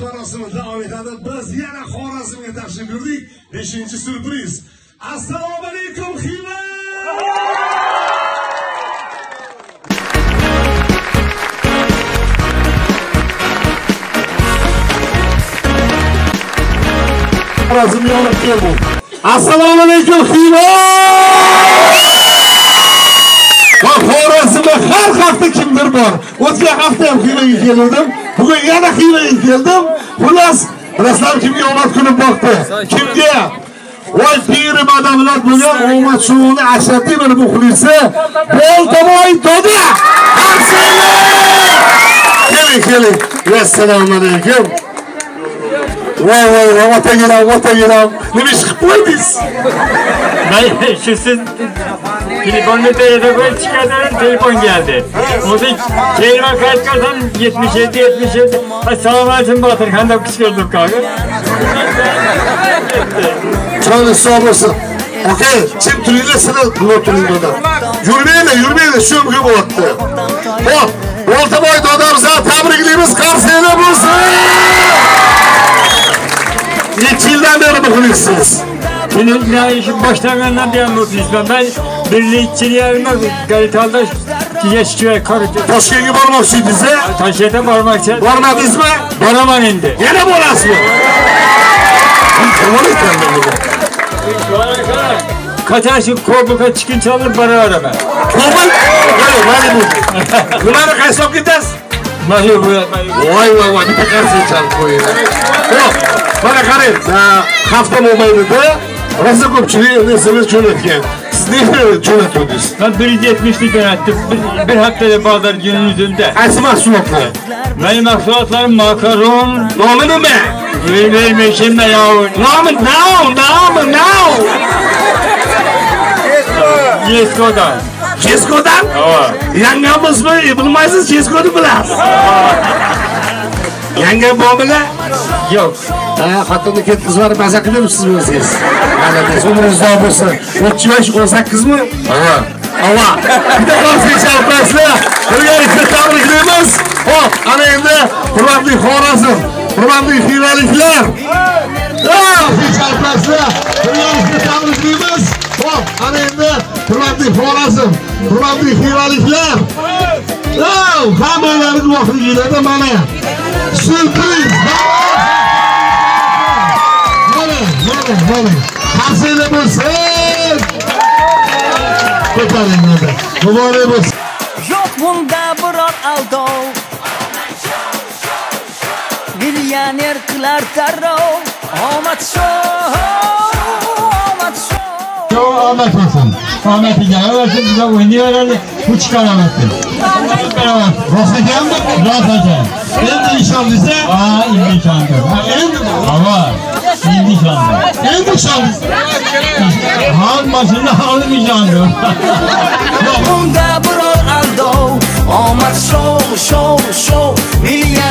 marosimi davom etadi biz yana xorazmga tashrif buyurdik beshinchi syurpriz assalomu alaykum xiva xorazm yonib keldi assalomu alaykum xiva va xorazmda har hafta kimdir bor ham xivaga keluvdim bugun yana xivaga keldim xullas bilasizlar kimga omad kulib boqdi kimga voy piri badavlat bo'lgan omad shuuni ashaddiy bir muxlisi boltaboy doda keling keling assalomu alaykum voy voy voy otaginam otaginam nima ish qilib qo'ydingiz Ben şu siz telefonla telefon çıkartalım telefon geldi. O da kelime kayıt kartan 77 77. Assalamu alaikum Batır Kanda kışkırdık kanka. Sağ olasın. Okey, kim turuyla sana notunun doda. Yürümeyle, yürümeyle şu ömrü bu attı. Hop, Voltaboy dodamıza tebrikliğimiz Karsiyeli bulsun. İki yıldan beri mutluysunuz. Benim ne işim başlayanlardan bir anlatayım ben. Ben birlikçiliğe yerime Garital'da geçiyor karı. Toshkentga bormoqchiydingiz a? Taşıyete varmak için. Bormadingizmi? Boraman indi. Yana borasizmi? Nima ekan bu? Kaçarsın korbuka çıkınca alır bana arama. Ko'min? Mana mana bu. Nimani qaysi olib ketasiz? Mahir bu. Voy voy voy, bitta qarsiya chalib qo'yinglar. Ho'p, mana qarang, hafta mobaynida rosa ko'pchilik SMS jo'natgan. Siz nega jo'natdingiz? Ben 170'lik yönettim. Bir, bir haftada bağlar gününüzünde. Qaysi mahsulotlar? Benim mahsulatlarım makaron, Nomi nima? vermişim de yahu. Nomi now, nomi now. Yesko'dan. Cheskodan? Yangamizmi? Bilmaysiz, Cheskoni bilasiz. Yangam bormi? Yok. Ha, xotinni ketkizib yuborib maza qilyapsizmi o'zingiz? Mana biz umringiz uzoq bo'lsin. 30 yosh 18 mi? Ha. Ava. Birgalikda tabriklaymiz. Hop, ana endi hurmatli Xorazm, hurmatli xivaliklar. Hurmatli Xorazm, hurmatli xivaliklar. Ha, hammalari guvohligida mana. Sürpriz. Mana, mana, mana. qarsanglar bo'lsin. Ko'taring mana. Muborak bo'lsin. Yo'q bunda biror aldov Millioner qilar darrov Omad show Omad show Çok Ahmet olsun. Ahmet İlgen. Evet bize oynuyorlar. Bu çıkaramadı. Evet. Rost ekanmi? Rahat hocam. Endi nishonlisa, Aa indi şandı. endi Hava. İndi şandı. endi nishonlisa. Almasını almayacağım. Bunda biror aldov Omad show show show darrov